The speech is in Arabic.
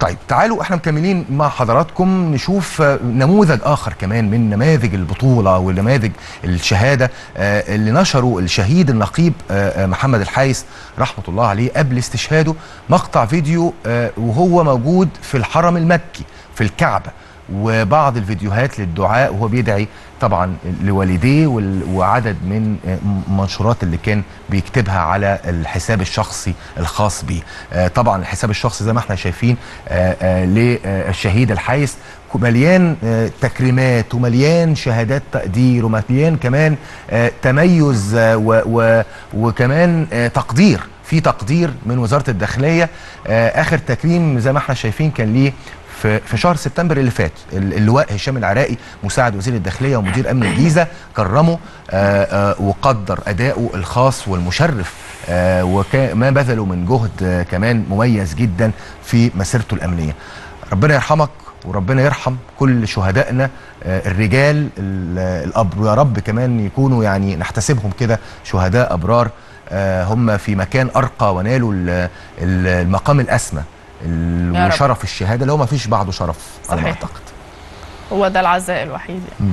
طيب تعالوا إحنا مكملين مع حضراتكم نشوف نموذج آخر كمان من نماذج البطولة ونماذج الشهادة آه، اللي نشروا الشهيد النقيب آه، آه، محمد الحايس رحمة الله عليه قبل استشهاده مقطع فيديو وهو موجود في الحرم المكي. في الكعبه وبعض الفيديوهات للدعاء وهو بيدعي طبعا لوالديه وال- وعدد من المنشورات اللي كان بيكتبها على الحساب الشخصي الخاص بيه. آه، طبعا الحساب الشخصي زي ما إحنا شايفين آه، آه، للشهيد الحايس مليان تكريمات ومليان شهادات تقدير ومليان كمان تميز وكمان تقدير في تقدير من وزارة الداخلية. آخر تكريم زي ما إحنا شايفين كان ليه في في شهر سبتمبر اللي فات ال- اللواء هشام العراقي مساعد وزير الداخلية ومدير أمن الجيزة كرمه آه، آه، وقدر اداؤه الخاص والمشرف آه، وما بذله من جهد كمان مميز جدا في مسيرته الأمنية ربنا يرحمك وربنا يرحم كل شهدائنا الرجال ال- الأب يا رب كمان يكونوا يعني نحتسبهم كده شهداء أبرار هم في مكان أرقى ونالوا ال- ال- المقام الأسمى. وشرف الشهادة اللي هو ما فيش بعده شرف على ما صحيح. أعتقد هو ده العزاء الوحيد يعني.